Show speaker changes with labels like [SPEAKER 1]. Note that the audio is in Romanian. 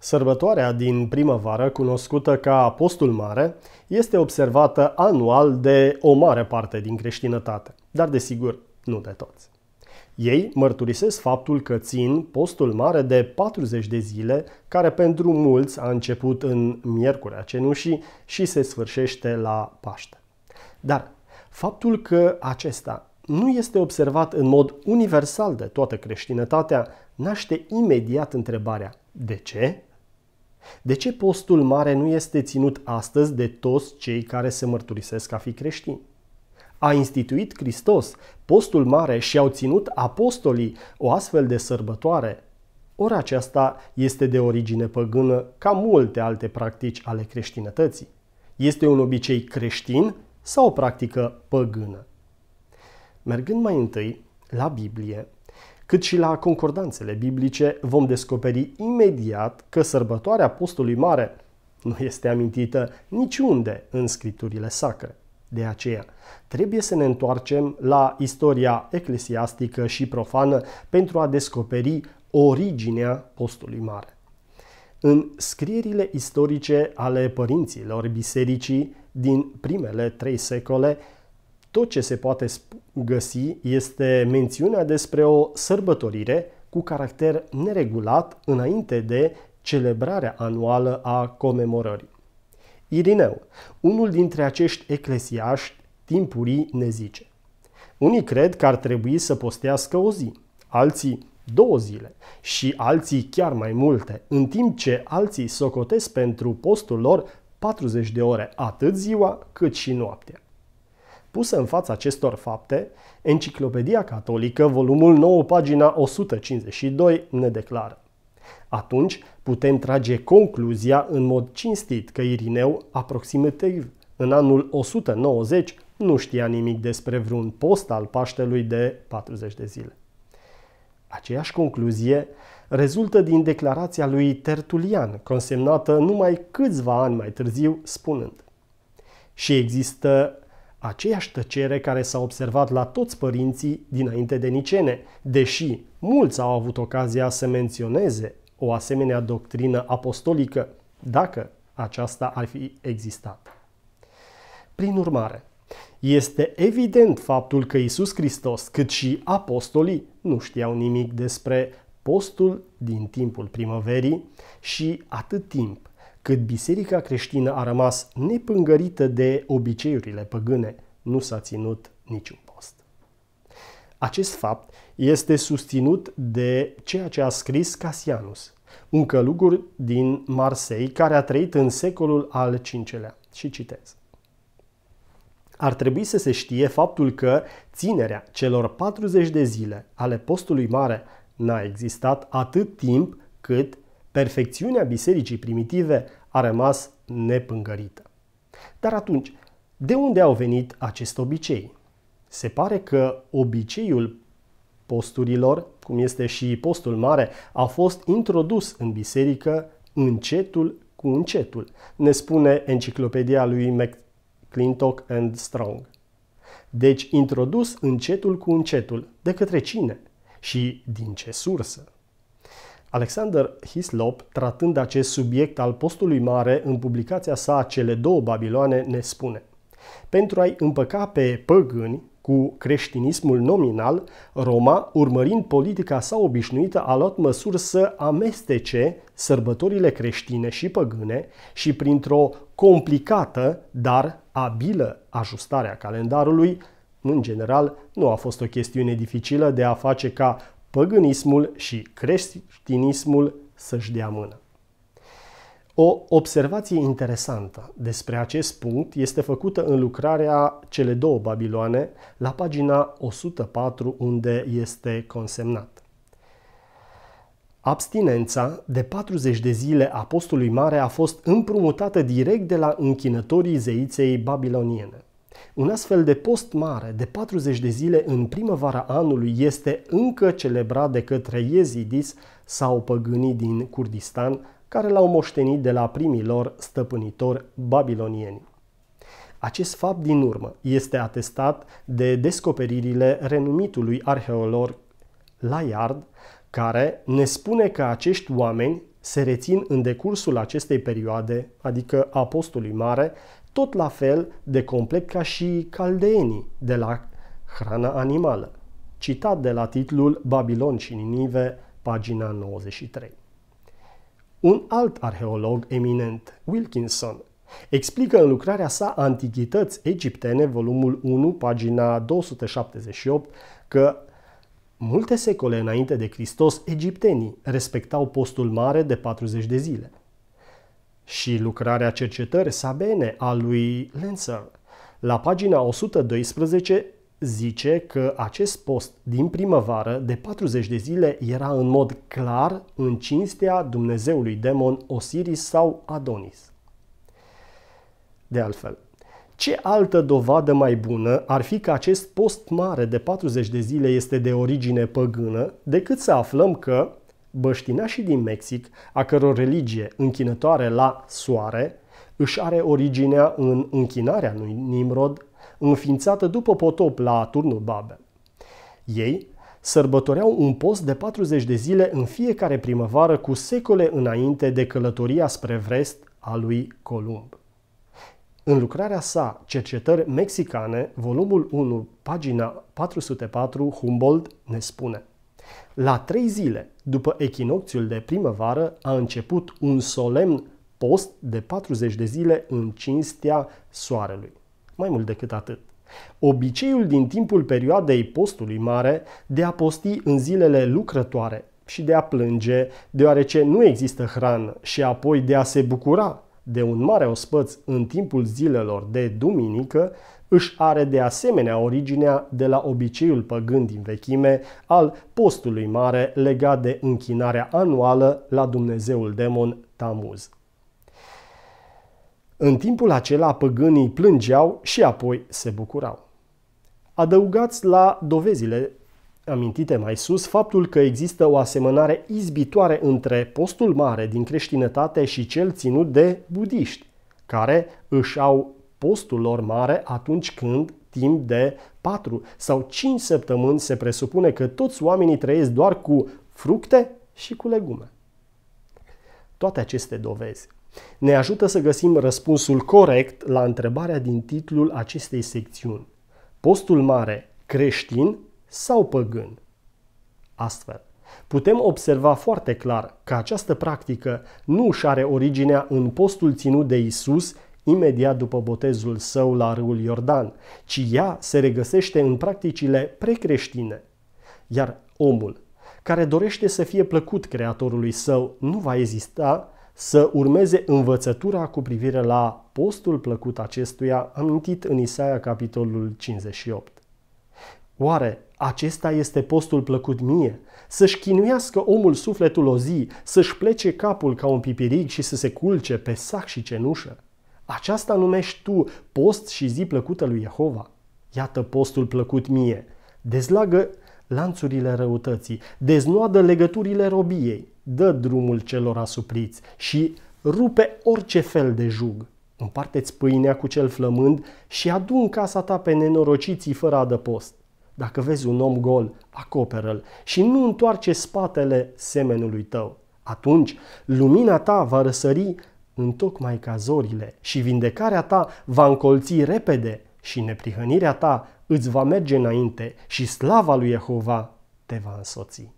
[SPEAKER 1] Sărbătoarea din primăvară, cunoscută ca Postul Mare, este observată anual de o mare parte din creștinătate, dar desigur nu de toți. Ei mărturisesc faptul că țin postul mare de 40 de zile, care pentru mulți a început în Miercurea Cenușii și se sfârșește la Paște. Dar faptul că acesta nu este observat în mod universal de toată creștinătatea naște imediat întrebarea de ce? De ce postul mare nu este ținut astăzi de toți cei care se mărturisesc a fi creștini? A instituit Hristos postul mare și au ținut apostolii o astfel de sărbătoare, ori aceasta este de origine păgână ca multe alte practici ale creștinătății. Este un obicei creștin sau o practică păgână? Mergând mai întâi la Biblie, cât și la concordanțele biblice, vom descoperi imediat că sărbătoarea Apostolului Mare nu este amintită niciunde în scripturile sacre. De aceea, trebuie să ne întoarcem la istoria eclesiastică și profană pentru a descoperi originea postului mare. În scrierile istorice ale părinților bisericii din primele trei secole, tot ce se poate găsi este mențiunea despre o sărbătorire cu caracter neregulat înainte de celebrarea anuală a comemorării. Irineu, unul dintre acești eclesiaști timpurii, ne zice Unii cred că ar trebui să postească o zi, alții două zile și alții chiar mai multe, în timp ce alții socotesc pentru postul lor 40 de ore atât ziua cât și noaptea. Pusă în fața acestor fapte, Enciclopedia Catolică, volumul 9, pagina 152, ne declară. Atunci putem trage concluzia în mod cinstit că Irineu, aproximativ în anul 190, nu știa nimic despre vreun post al Paștelui de 40 de zile. Aceeași concluzie rezultă din declarația lui Tertulian, consemnată numai câțiva ani mai târziu, spunând Și există aceeași tăcere care s-a observat la toți părinții dinainte de Nicene, deși mulți au avut ocazia să menționeze o asemenea doctrină apostolică, dacă aceasta ar fi existat. Prin urmare, este evident faptul că Isus Hristos, cât și apostolii, nu știau nimic despre postul din timpul primăverii și atât timp cât biserica creștină a rămas nepângărită de obiceiurile păgâne, nu s-a ținut niciun post. Acest fapt este susținut de ceea ce a scris Casianus, un călugur din Marseille care a trăit în secolul al V-lea. Și citez. Ar trebui să se știe faptul că ținerea celor 40 de zile ale postului mare n-a existat atât timp cât perfecțiunea bisericii primitive a rămas nepângărită. Dar atunci, de unde au venit acest obicei? Se pare că obiceiul posturilor, cum este și postul mare, a fost introdus în biserică încetul cu încetul, ne spune enciclopedia lui McClintock and Strong. Deci introdus încetul cu încetul. De către cine? Și din ce sursă? Alexander Hislop, tratând acest subiect al postului mare în publicația sa Cele două Babiloane, ne spune Pentru a-i împăca pe păgâni cu creștinismul nominal, Roma, urmărind politica sa obișnuită, a luat măsuri să amestece sărbătorile creștine și păgâne și printr-o complicată, dar abilă ajustare a calendarului, în general, nu a fost o chestiune dificilă de a face ca păgânismul și creștinismul să-și dea mână. O observație interesantă despre acest punct este făcută în lucrarea Cele două Babiloane, la pagina 104, unde este consemnat. Abstinența de 40 de zile a postului mare a fost împrumutată direct de la închinătorii zeiței babiloniene. Un astfel de post mare de 40 de zile în primăvara anului este încă celebrat de către Yezidis sau păgânii din Kurdistan, care l-au moștenit de la primii lor stăpânitori babilonieni. Acest fapt din urmă este atestat de descoperirile renumitului arheolog Layard, care ne spune că acești oameni se rețin în decursul acestei perioade, adică apostolului mare, tot la fel de complet ca și caldeenii de la hrana animală. Citat de la titlul Babilon și Ninive, pagina 93. Un alt arheolog eminent, Wilkinson, explică în lucrarea sa Antichități egiptene, volumul 1, pagina 278, că multe secole înainte de Hristos, egiptenii respectau postul mare de 40 de zile. Și lucrarea cercetări Sabene a lui Lenzer, la pagina 112, zice că acest post din primăvară de 40 de zile era în mod clar în cinstea Dumnezeului demon Osiris sau Adonis. De altfel, ce altă dovadă mai bună ar fi că acest post mare de 40 de zile este de origine păgână decât să aflăm că băștinașii din Mexic, a căror religie închinătoare la soare, își are originea în închinarea lui Nimrod, înființată după potop la turnul Babel. Ei sărbătoreau un post de 40 de zile în fiecare primăvară cu secole înainte de călătoria spre vest a lui Columb. În lucrarea sa Cercetări mexicane, volumul 1, pagina 404, Humboldt ne spune La trei zile după echinocțiul de primăvară a început un solemn post de 40 de zile în cinstea soarelui. Mai mult decât atât. Obiceiul din timpul perioadei postului mare de a posti în zilele lucrătoare și de a plânge, deoarece nu există hrană, și apoi de a se bucura de un mare ospăț în timpul zilelor de duminică, își are de asemenea originea de la obiceiul păgând din vechime al postului mare legat de închinarea anuală la Dumnezeul demon Tamuz. În timpul acela păgânii plângeau și apoi se bucurau. Adăugați la dovezile amintite mai sus faptul că există o asemănare izbitoare între postul mare din creștinătate și cel ținut de budiști, care își au postul lor mare atunci când, timp de 4 sau 5 săptămâni, se presupune că toți oamenii trăiesc doar cu fructe și cu legume. Toate aceste dovezi ne ajută să găsim răspunsul corect la întrebarea din titlul acestei secțiuni. Postul mare creștin sau păgân. Astfel, putem observa foarte clar că această practică nu își are originea în postul ținut de Isus imediat după botezul său la râul Iordan, ci ea se regăsește în practicile precreștine. Iar omul, care dorește să fie plăcut Creatorului său, nu va ezista să urmeze învățătura cu privire la postul plăcut acestuia amintit în Isaia capitolul 58. Oare acesta este postul plăcut mie? Să-și chinuiască omul sufletul o zi, să-și plece capul ca un pipiric și să se culce pe sac și cenușă? Aceasta numești tu post și zi plăcută lui Jehova? Iată postul plăcut mie. Dezlagă lanțurile răutății, deznoadă legăturile robiei, dă drumul celor asupriți și rupe orice fel de jug. Împarte-ți pâinea cu cel flămând și adu în casa ta pe nenorociții fără adăpost. Dacă vezi un om gol, acoperă-l și nu întoarce spatele semenului tău. Atunci, lumina ta va răsări tocmai ca zorile și vindecarea ta va încolți repede și neprihănirea ta îți va merge înainte și slava lui Jehova te va însoți.